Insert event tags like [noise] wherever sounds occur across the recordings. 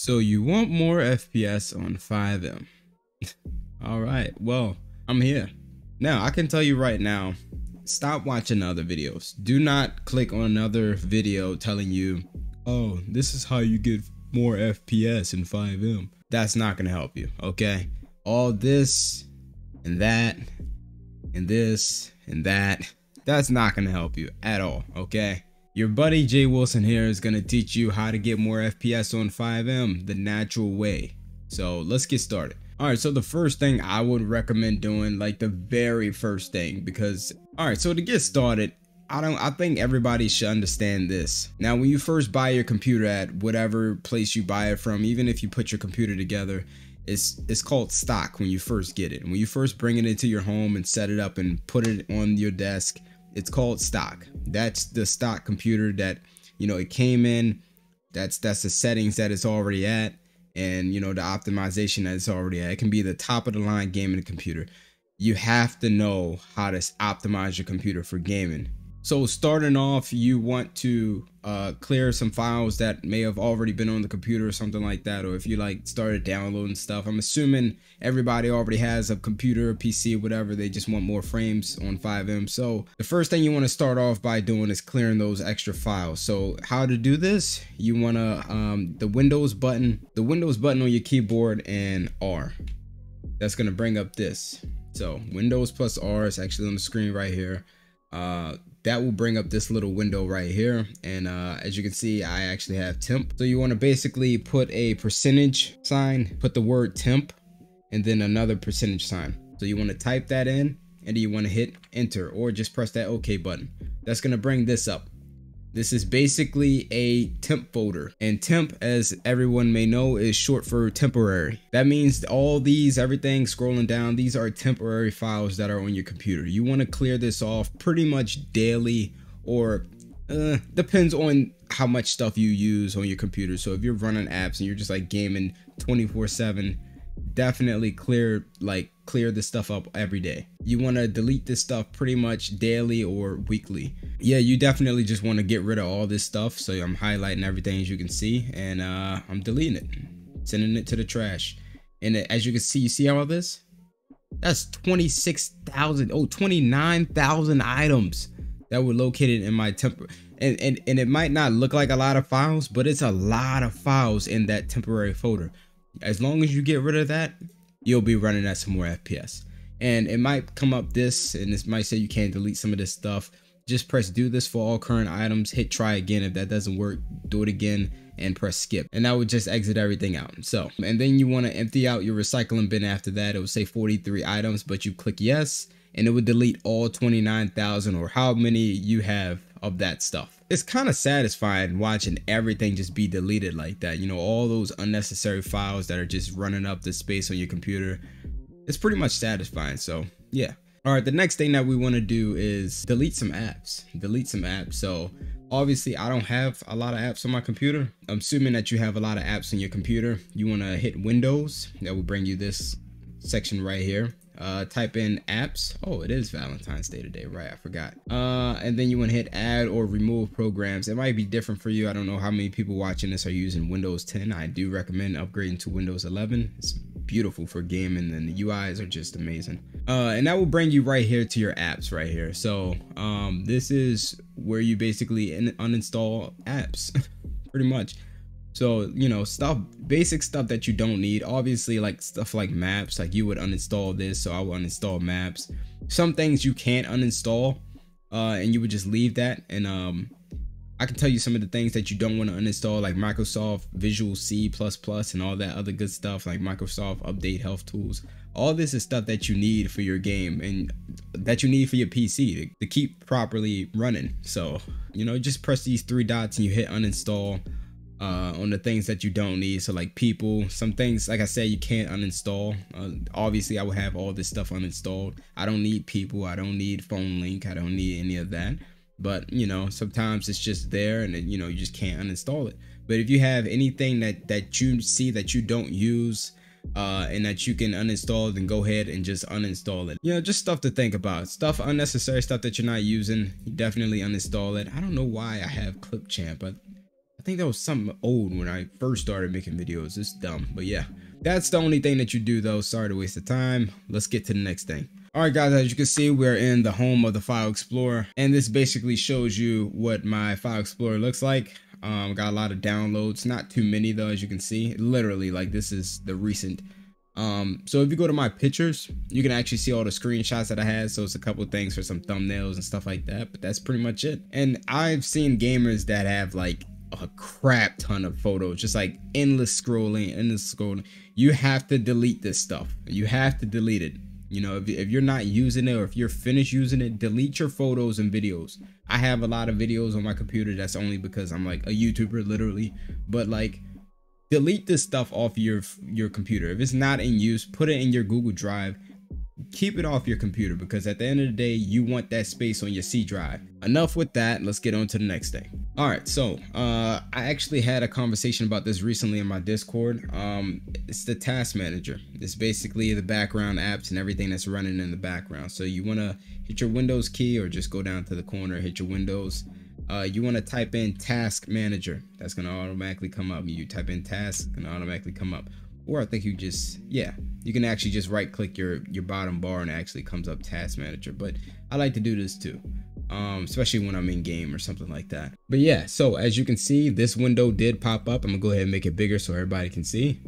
So you want more FPS on FiveM. All right, well, I'm here. Now, I can tell you right now, stop watching other videos. Do not click on another video telling you, oh, this is how you get more FPS in FiveM. That's not gonna help you, okay? All this and that and this and that, that's not gonna help you at all, okay? Your buddy Jay Wilson here is going to teach you how to get more FPS on FiveM the natural way. So let's get started. Alright, so the first thing I would recommend doing, like the very first thing, because, alright, so to get started, I don't I think everybody should understand this. Now when you first buy your computer at whatever place you buy it from, even if you put your computer together, it's it's called stock when you first get it. When you first bring it into your home and set it up and put it on your desk, it's called stock. That's the stock computer that, you know, it came in. That's that's the settings that it's already at and you know the optimization that it's already at. It can be the top of the line gaming computer. You have to know how to optimize your computer for gaming so starting off, you want to uh, clear some files that may have already been on the computer or something like that. Or if you like started downloading stuff, I'm assuming everybody already has a computer, a PC, whatever. They just want more frames on FiveM. So the first thing you want to start off by doing is clearing those extra files. So how to do this? You want to um, the Windows button, the Windows button on your keyboard and R. That's going to bring up this. So Windows plus R is actually on the screen right here. Uh, that will bring up this little window right here. And uh, as you can see I actually have temp. So you want to basically put a percentage sign put the word temp and then another percentage sign. So you want to type that in and you want to hit enter or just press that OK button. That's going to bring this up this is basically a temp folder and temp as everyone may know is short for temporary. That means all these, everything scrolling down, these are temporary files that are on your computer. You want to clear this off pretty much daily or uh, depends on how much stuff you use on your computer. So if you're running apps and you're just like gaming 24 seven, definitely clear like clear this stuff up every day. You want to delete this stuff pretty much daily or weekly. Yeah, you definitely just want to get rid of all this stuff. So I'm highlighting everything as you can see and uh, I'm deleting it, sending it to the trash. And as you can see, you see all this? That's 26,000, oh, 29,000 items that were located in my temp. And, and, and it might not look like a lot of files, but it's a lot of files in that temporary folder. As long as you get rid of that, you'll be running at some more FPS. And it might come up this, and this might say you can't delete some of this stuff. Just press do this for all current items, hit try again. If that doesn't work, do it again and press skip. And that would just exit everything out. So, and then you want to empty out your recycling bin after that. It would say 43 items, but you click yes, and it would delete all 29,000 or how many you have of that stuff. It's kind of satisfying watching everything just be deleted like that. You know, all those unnecessary files that are just running up the space on your computer. It's pretty much satisfying. So yeah. All right, the next thing that we want to do is delete some apps. Delete some apps. So obviously I don't have a lot of apps on my computer. I'm assuming that you have a lot of apps on your computer. You want to hit Windows. That will bring you this section right here uh, type in apps. Oh, it is Valentine's Day today, right? I forgot. Uh, and then you want to hit add or remove programs. It might be different for you. I don't know how many people watching this are using Windows 10. I do recommend upgrading to Windows 11. It's beautiful for gaming and the UIs are just amazing. Uh, and that will bring you right here to your apps right here. So um, this is where you basically uninstall apps [laughs] pretty much. So, you know, stuff, basic stuff that you don't need. Obviously, like stuff like maps, like you would uninstall this, so I would uninstall maps. Some things you can't uninstall, uh, and you would just leave that. And um, I can tell you some of the things that you don't want to uninstall, like Microsoft Visual C++ and all that other good stuff, like Microsoft Update Health Tools. All this is stuff that you need for your game and that you need for your PC to, to keep properly running. So, you know, just press these three dots and you hit uninstall uh, on the things that you don't need. So like people, some things, like I said, you can't uninstall. Uh, obviously, I will have all this stuff uninstalled. I don't need people. I don't need phone link. I don't need any of that. But you know, sometimes it's just there, and you know, you just can't uninstall it. But if you have anything that that you see that you don't use, uh, and that you can uninstall, then go ahead and just uninstall it. You know, just stuff to think about. Stuff unnecessary stuff that you're not using. Definitely uninstall it. I don't know why I have Clipchamp, but think that was something old when I first started making videos. It's dumb, but yeah. That's the only thing that you do though. Sorry to waste the time. Let's get to the next thing. All right, guys, as you can see, we're in the home of the File Explorer, and this basically shows you what my File Explorer looks like. Um, got a lot of downloads, not too many though, as you can see. Literally, like this is the recent. Um, so if you go to my pictures, you can actually see all the screenshots that I had. So it's a couple things for some thumbnails and stuff like that, but that's pretty much it. And I've seen gamers that have like a crap ton of photos, just like endless scrolling, endless scrolling. You have to delete this stuff. You have to delete it. You know, if, if you're not using it or if you're finished using it, delete your photos and videos. I have a lot of videos on my computer. That's only because I'm like a YouTuber, literally. But like, delete this stuff off your your computer. If it's not in use, put it in your Google Drive keep it off your computer because at the end of the day you want that space on your c drive. Enough with that. Let's get on to the next thing. All right so uh i actually had a conversation about this recently in my discord. Um it's the task manager. It's basically the background apps and everything that's running in the background. So you want to hit your windows key or just go down to the corner hit your windows. Uh, you want to type in task manager. That's going to automatically come up. You type in task and automatically come up or I think you just yeah you can actually just right click your your bottom bar and actually comes up task manager but I like to do this too um, especially when I'm in game or something like that. But yeah so as you can see this window did pop up. I'm gonna go ahead and make it bigger so everybody can see.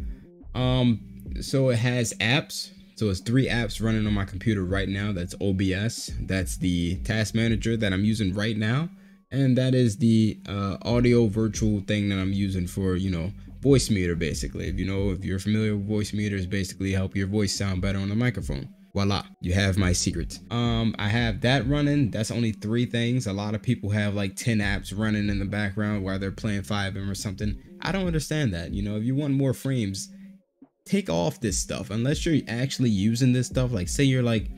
Um so it has apps. So it's three apps running on my computer right now. That's OBS that's the task manager that I'm using right now and that is the uh, audio virtual thing that I'm using for you know Voicemeeter basically. If you know, if you're familiar with Voicemeeters basically help your voice sound better on the microphone. Voila, you have my secret. Um, I have that running. That's only three things. A lot of people have like 10 apps running in the background while they're playing FiveM or something. I don't understand that. You know, if you want more frames, take off this stuff unless you're actually using this stuff. Like say you're like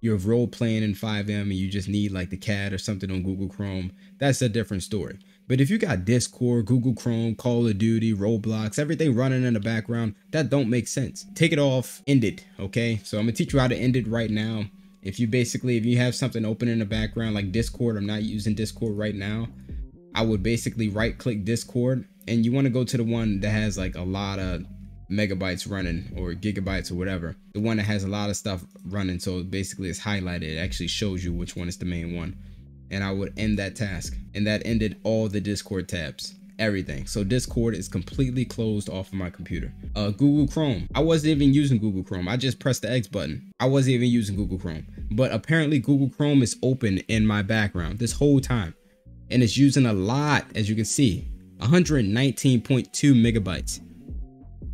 you're role playing in FiveM and you just need like the CAD or something on Google Chrome. That's a different story. But if you got Discord, Google Chrome, Call of Duty, Roblox, everything running in the background, that don't make sense. Take it off, end it, okay? So I'm gonna teach you how to end it right now. If you basically, if you have something open in the background like Discord, I'm not using Discord right now. I would basically right click Discord and you wanna go to the one that has like a lot of megabytes running or gigabytes or whatever. The one that has a lot of stuff running. So basically it's highlighted. It actually shows you which one is the main one and I would end that task. And that ended all the Discord tabs everything. So Discord is completely closed off of my computer. Uh, Google Chrome. I wasn't even using Google Chrome. I just pressed the X button. I wasn't even using Google Chrome. But apparently Google Chrome is open in my background this whole time. And it's using a lot, as you can see, 119.2 megabytes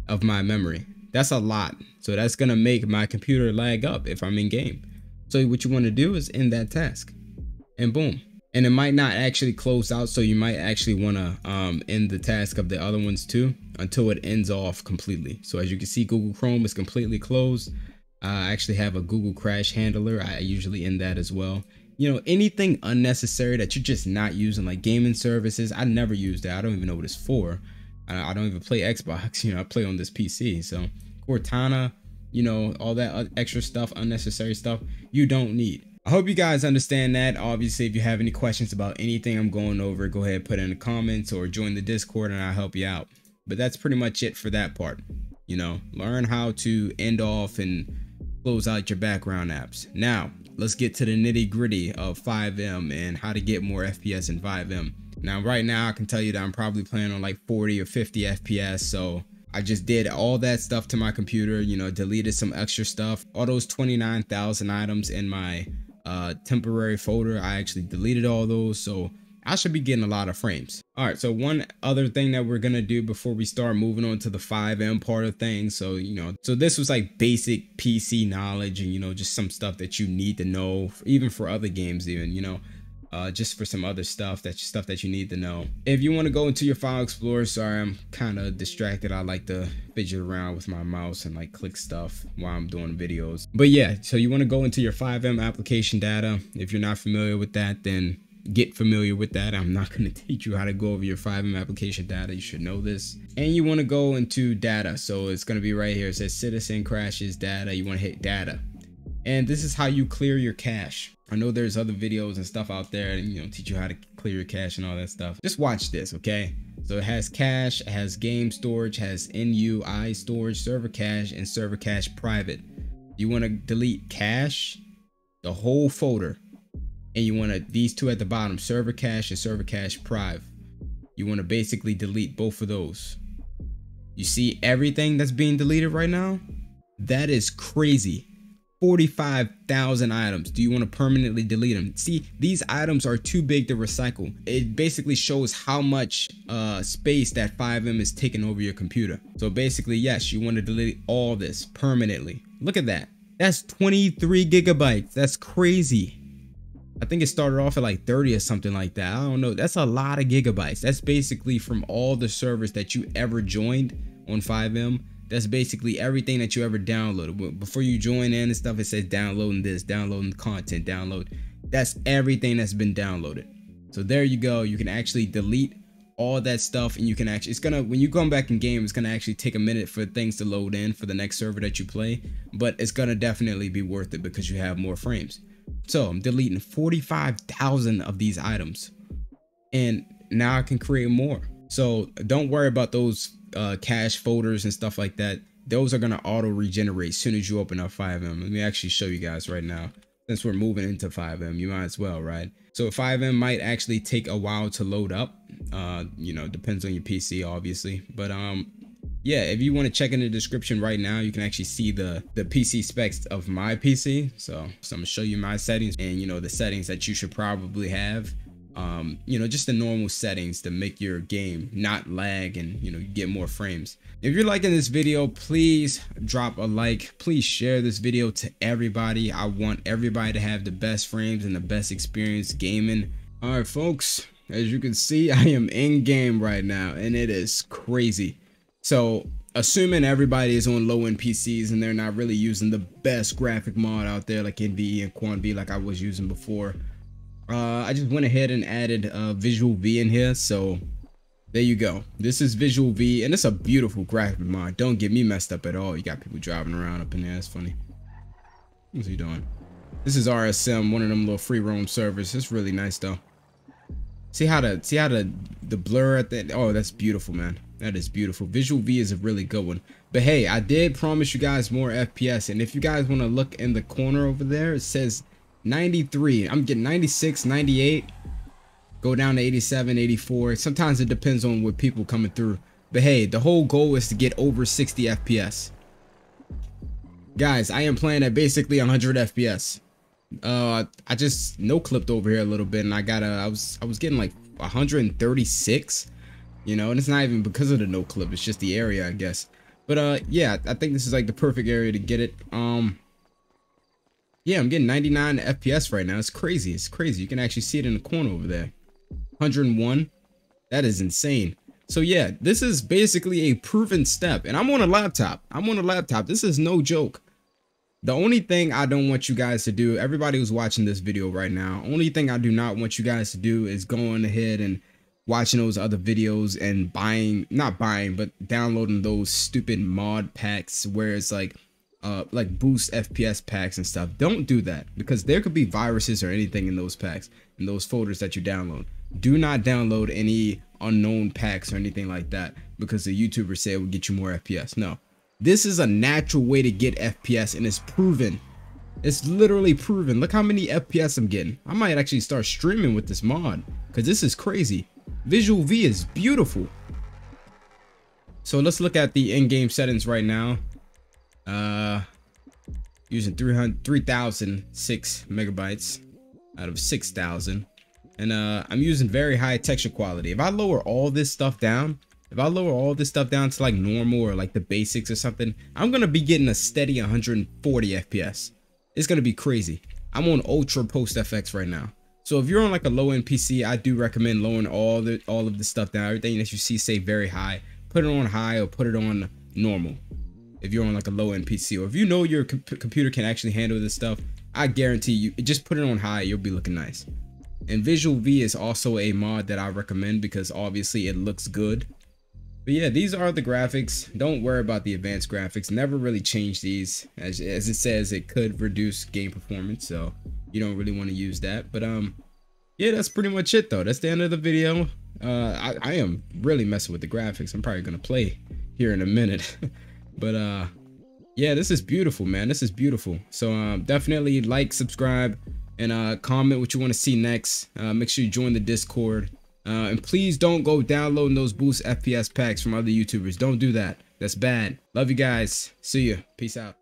of my memory. That's a lot. So that's gonna make my computer lag up if I'm in game. So what you wanna do is end that task and boom. And it might not actually close out, so you might actually want to um, end the task of the other ones too until it ends off completely. So as you can see, Google Chrome is completely closed. I actually have a Google Crash Handler. I usually end that as well. You know, anything unnecessary that you're just not using, like gaming services, I never use that. I don't even know what it's for. I don't even play Xbox. [laughs] You know, I play on this PC. So Cortana, you know, all that uh, extra stuff, unnecessary stuff, you don't need. I hope you guys understand that. Obviously, if you have any questions about anything I'm going over, go ahead put in the comments or join the Discord and I'll help you out. But that's pretty much it for that part. You know, learn how to end off and close out your background apps. Now, let's get to the nitty gritty of FiveM and how to get more FPS in FiveM. Now, right now, I can tell you that I'm probably playing on like 40 or 50 FPS. So I just did all that stuff to my computer, you know, deleted some extra stuff. All those 29,000 items in my uh, temporary folder. I actually deleted all those. So I should be getting a lot of frames. All right, so one other thing that we're gonna do before we start moving on to the FiveM part of things. So, you know, so this was like basic PC knowledge and, you know, just some stuff that you need to know, even for other games even, you know uh, just for some other stuff that stuff that you need to know. If you want to go into your file explorer, sorry, I'm kind of distracted. I like to fidget around with my mouse and like click stuff while I'm doing videos. But yeah, so you want to go into your FiveM application data. If you're not familiar with that, then get familiar with that. I'm not [laughs] going to teach you how to go over your FiveM application data. You should know this. And you want to go into data. So it's going to be right here. It says citizen crashes data. You want to hit data. And this is how you clear your cache. I know there's other videos and stuff out there and you know teach you how to clear your cache and all that stuff. Just watch this, okay? So it has cache, it has game storage, has NUI storage, server cache, and server cache private. You want to delete cache, the whole folder, and you want to these two at the bottom, server cache and server cache private. You want to basically delete both of those. You see everything that's being deleted right now? That is crazy. 45,000 items. Do you want to permanently delete them? See, these items are too big to recycle. It basically shows how much uh, space that FiveM is taking over your computer. So basically, yes, you want to delete all this permanently. Look at that. That's 23 gigabytes. That's crazy. I think it started off at like 30 or something like that. I don't know. That's a lot of gigabytes. That's basically from all the servers that you ever joined on FiveM that's basically everything that you ever downloaded. Before you join in and stuff, it says downloading this, downloading content, download. That's everything that's been downloaded. So there you go. You can actually delete all that stuff and you can actually it's gonna when you come back in game it's gonna actually take a minute for things to load in for the next server that you play but it's gonna definitely be worth it because you have more frames so i'm deleting 45,000 of these items and now i can create more so don't worry about those uh, cache folders and stuff like that, those are going to auto regenerate as soon as you open up FiveM. Let me actually show you guys right now. Since we're moving into FiveM, you might as well, right? So FiveM might actually take a while to load up. Uh, you know, depends on your PC, obviously. But um, yeah, if you want to check in the description right now, you can actually see the the PC specs of my PC. So, so I'm gonna show you my settings and you know the settings that you should probably have um, you know, just the normal settings to make your game not lag and, you know, get more frames. If you're liking this video, please drop a like. Please share this video to everybody. I want everybody to have the best frames and the best experience gaming. All right, folks, as you can see, [laughs] I am in game right now and it is crazy. So assuming everybody is on low end PCs and they're not really using the best graphic mod out there like NVE and QuadV like I was using before, uh, I just went ahead and added uh, VisualV in here. So there you go. This is VisualV and it's a beautiful graphic mod. Don't get me messed up at all. You got people driving around up in there. It's funny. What's he doing? This is RSM, one of them little free roam servers. It's really nice though. See how the see how the the blur at that oh that's beautiful man. That is beautiful. VisualV is a really good one. But hey, I did promise you guys more FPS and if you guys want to look in the corner over there, it says 93. I'm getting 96, 98. Go down to 87, 84. Sometimes it depends on what people coming through. But hey, the whole goal is to get over 60 FPS. Guys, I am playing at basically 100 FPS. Uh, I just no clipped over here a little bit, and I got a. I was I was getting like 136. You know, and it's not even because of the no clip. It's just the area, I guess. But uh, yeah, I think this is like the perfect area to get it. Um, yeah, I'm getting 99 FPS right now. It's crazy. It's crazy. You can actually see it in the corner over there. 101. That is insane. So yeah, this is basically a proven step. And I'm on a laptop. I'm on a laptop. This is no joke. The only thing I don't want you guys to do, everybody who's watching this video right now, only thing I do not want you guys to do is going ahead and watching those other videos and buying, not buying, but downloading those stupid mod packs where it's like uh, like boost FPS packs and stuff. Don't do that because there could be viruses or anything in those packs, in those folders that you download. Do not download any unknown packs or anything like that because the YouTuber said it would get you more FPS. No, this is a natural way to get FPS and it's proven. It's literally proven. Look how many FPS I'm getting. I might actually start streaming with this mod because this is crazy. VisualV is beautiful. So let's look at the in-game settings right now. Uh, using 300, 3006 megabytes out of 6000. And uh, I'm using very high texture quality. If I lower all this stuff down, if I lower all this stuff down to like normal or like the basics or something, I'm going to be getting a steady 140 FPS. It's going to be crazy. I'm on ultra post FX right now. So if you're on like a low end PC, I do recommend lowering all the all of the stuff down. Everything that you see say very high, put it on high or put it on normal if you're on like a low end PC or if you know your comp computer can actually handle this stuff, I guarantee you just put it on high, you'll be looking nice. And VisualV is also a mod that I recommend because obviously it looks good. But yeah, these are the graphics. Don't worry about the advanced graphics. Never really change these. As, as it says, it could reduce game performance. So you don't really want to use that. But um, yeah, that's pretty much it though. That's the end of the video. Uh, I, I am really messing with the graphics. I'm probably gonna play here in a minute, [laughs] but uh, yeah, this is beautiful, man. This is beautiful. So um, definitely like, subscribe, and uh, comment what you want to see next. Uh, make sure you join the Discord. Uh, and please don't go downloading those boost FPS packs from other YouTubers. Don't do that. That's bad. Love you guys. See ya. Peace out.